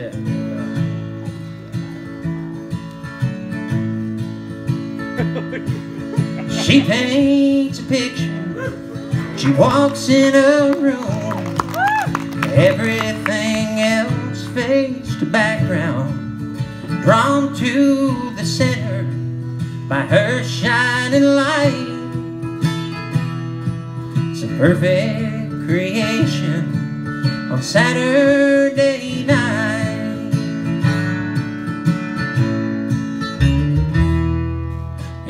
it. she paints a picture. She walks in a room. Everything else fades to background. Drawn to the center by her shining light. It's a perfect creation on Saturday night.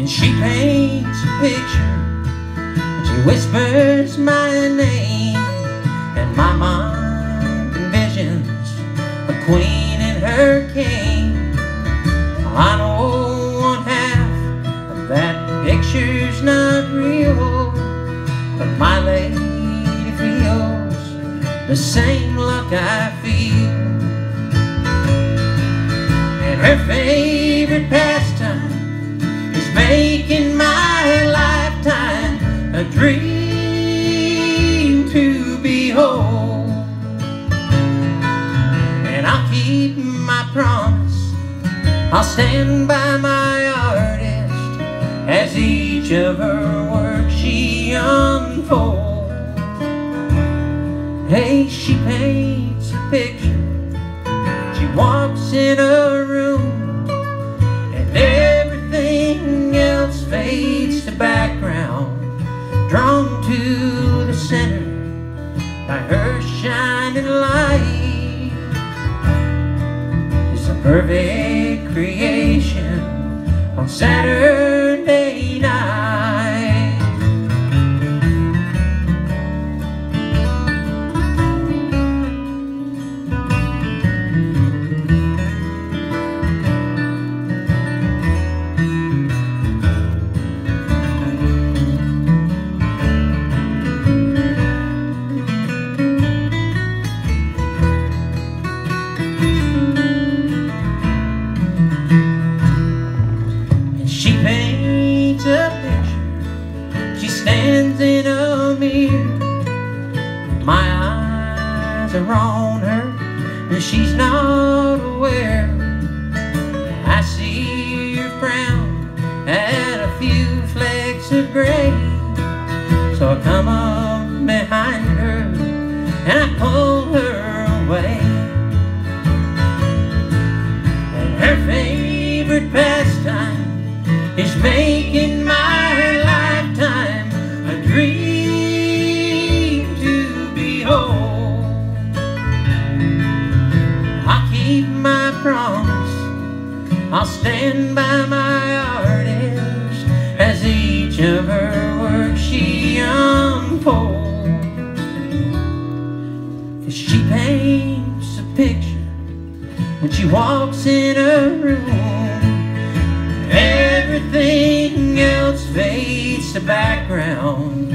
And she paints a picture and she whispers my name and my mind envisions a queen and her king. I know one half of that picture's not real, but my lady feels the same look I feel. And her favorite I'll stand by my artist as each of her works she unfolds. Hey, she paints a picture. She walks in a room and everything else fades to background. Drawn to the center by her shining light. It's a perfect on Saturday in a mirror. My eyes are on her, and she's not aware. I see her frown and a few flecks of gray. So I come up behind her and I pull her away. And her favorite pastime is she paints a picture when she walks in a room. Everything else fades to background,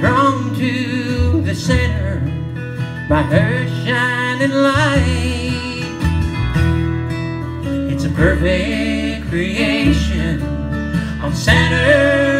drawn to the center by her shining light. It's a perfect creation on Saturday.